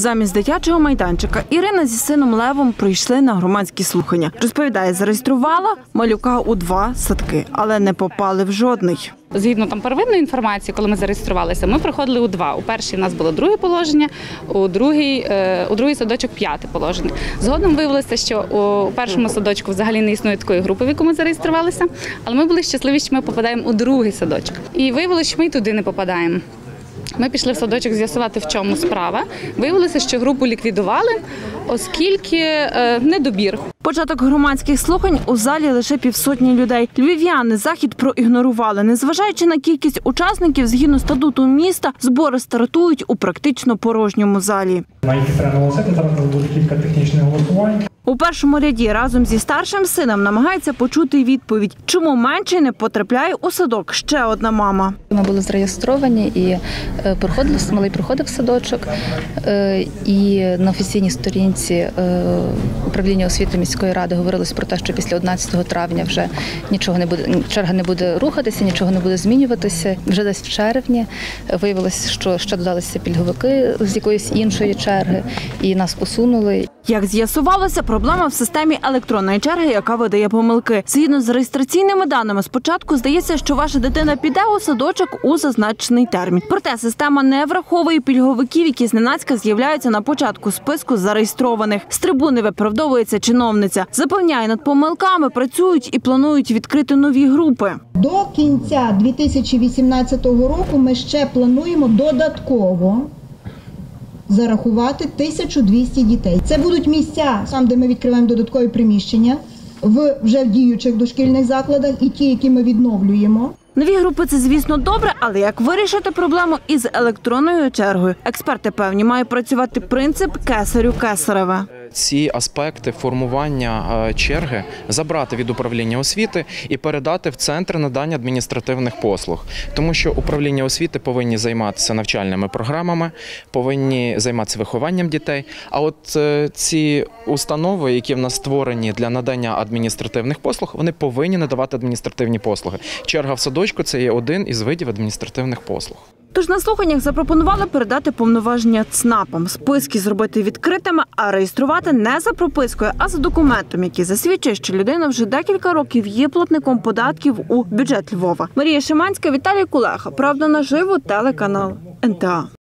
Замість дитячого майданчика Ірина зі сином Левом прийшли на громадські слухання. Розповідає, зареєструвала малюка у два садки, але не попали в жодний. Згідно там первинної інформації, коли ми зареєструвалися, ми приходили у два. У першій у нас було друге положення, у другий, е, у другий садочок п'яте положення. Згодом виявилося, що у першому садочку взагалі не існує такої групи, в яку ми зареєструвалися. Але ми були щасливі, що ми попадаємо у другий садочок. І виявилося, що ми й туди не попадаємо. Ми пішли в садочок з'ясувати, в чому справа. Виявилося, що групу ліквідували, оскільки е, недобір. Початок громадських слухань у залі лише півсотні людей. Львів'яни захід проігнорували. Незважаючи на кількість учасників, згідно статуту міста, збори стартують у практично порожньому залі. На які треба наголосити, зараз буде кілька технічних голосувань. У першому ряді разом зі старшим сином намагається почути відповідь, чому менший не потрапляє у садок. Ще одна мама. Ми були зареєстровані і е, проходили малий проходив в садочок. Е, І на офіційній сторінці е, управління освіти міської ради говорилось про те, що після 11 травня вже нічого не буде, черга не буде рухатися, нічого не буде змінюватися. Вже десь в червні виявилось, що ще додалися пільговики з якоїсь іншої черги, і нас посунули. Як з'ясувалося, проблема в системі електронної черги, яка видає помилки. Згідно з реєстраційними даними, спочатку здається, що ваша дитина піде у садочок у зазначений термін. Проте система не враховує пільговиків, які зненацька з'являються на початку списку зареєстрованих. З трибуни виправдовується чиновниця. Запевняє, над помилками працюють і планують відкрити нові групи. До кінця 2018 року ми ще плануємо додатково зарахувати 1200 дітей. Це будуть місця, там, де ми відкриваємо додаткові приміщення в вже в діючих дошкільних закладах і ті, які ми відновлюємо. Нові групи це, звісно, добре, але як вирішити проблему із електронною чергою? Експерти певні має працювати принцип кесарю кесареве. Ці аспекти формування е, черги забрати від управління освіти і передати в центр надання адміністративних послуг, тому що управління освіти повинні займатися навчальними програмами, повинні займатися вихованням дітей. А от е, ці установи, які в нас створені для надання адміністративних послуг, вони повинні надавати адміністративні послуги. Черга в садочку це є один із видів адміністративних послуг. Тож на слуханнях запропонували передати повноваження ЦНАПам, списки зробити відкритими, а реєструвати не за пропискою, а за документом, який засвідчує, що людина вже декілька років є платником податків у бюджет Львова. Марія Шиманська, Віталій Кулеха. Правда, наживо телеканал НТА.